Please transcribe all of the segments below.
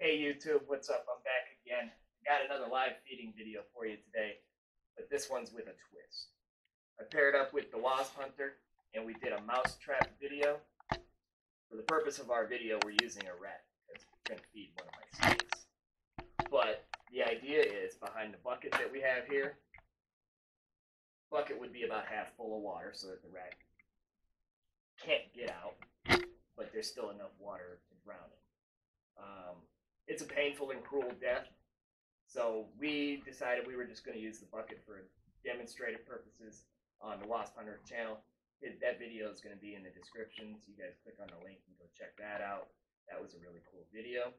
Hey YouTube, what's up? I'm back again. Got another live feeding video for you today, but this one's with a twist. I paired up with the Wasp Hunter and we did a mouse trap video. For the purpose of our video, we're using a rat because we're going to feed one of my snakes. But the idea is behind the bucket that we have here, bucket would be about half full of water so that the rat can't get out, but there's still enough water to drown it. Um, it's a painful and cruel death, so we decided we were just going to use the bucket for demonstrative purposes on the Wasp Hunter channel. It- That video is going to be in the description, so you guys click on the link and go check that out. That was a really cool video.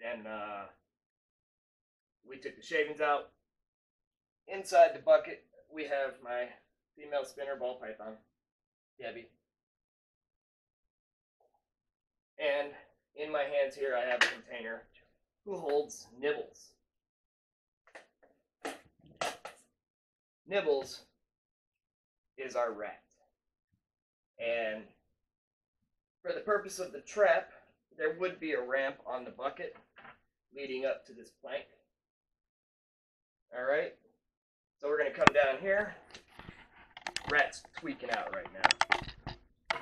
Then uh, we took the shavings out. Inside the bucket, we have my female spinner ball python, Debbie. And in my hands here, I have a container who holds Nibbles. Nibbles is our rat. And for the purpose of the trap, there would be a ramp on the bucket leading up to this plank. All right. So we're going to come down here. Rat's tweaking out right now.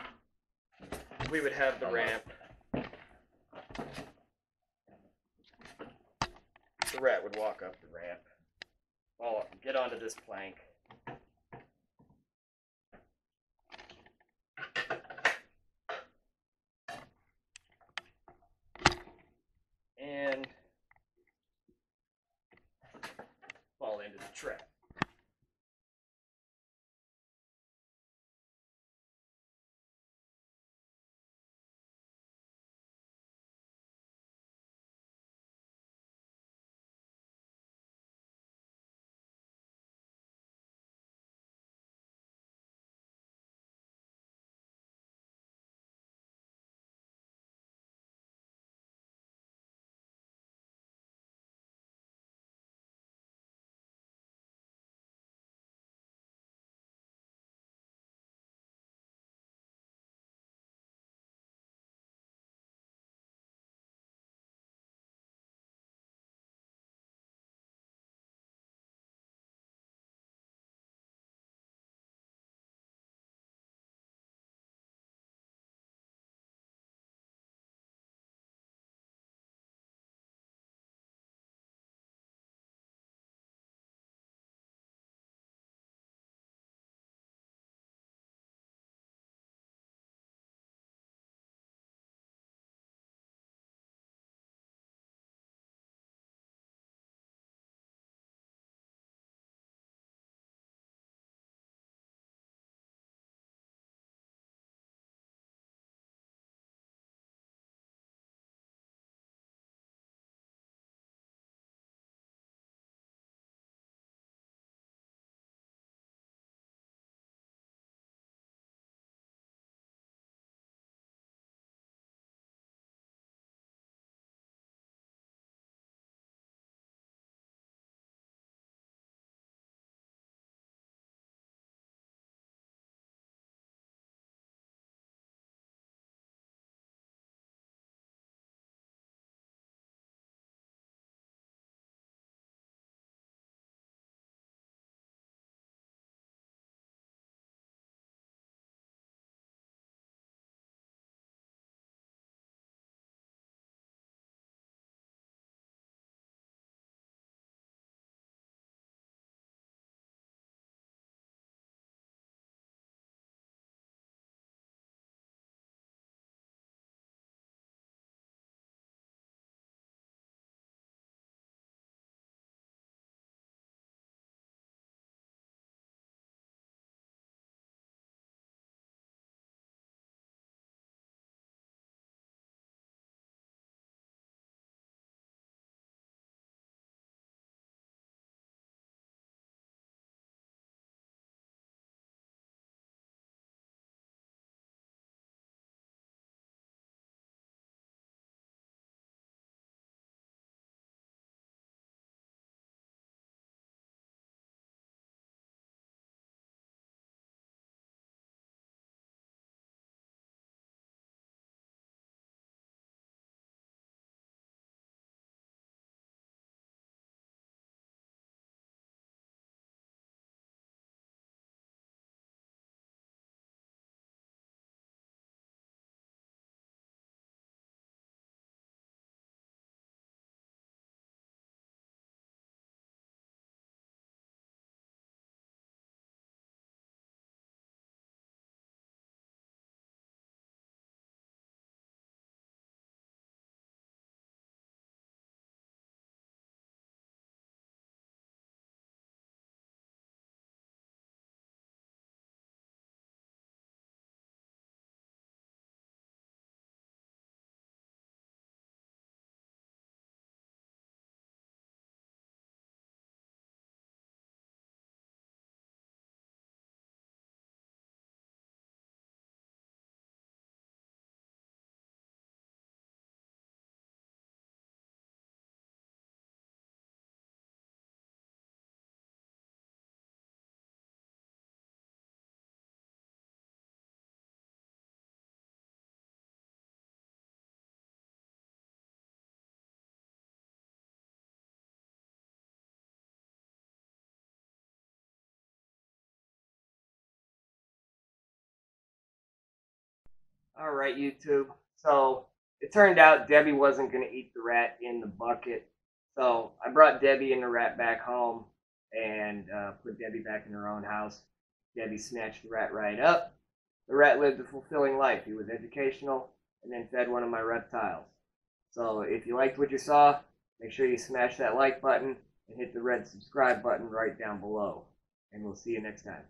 We would have the oh, ramp. The rat would walk up the ramp, fall, get onto this plank. All right, YouTube. So it turned out Debbie wasn't going to eat the rat in the bucket. So I brought Debbie and the rat back home and uh, put Debbie back in her own house. Debbie snatched the rat right up. The rat lived a fulfilling life. He was educational and then fed one of my reptiles. So if you liked what you saw, make sure you smash that like button and hit the red subscribe button right down below. And we'll see you next time.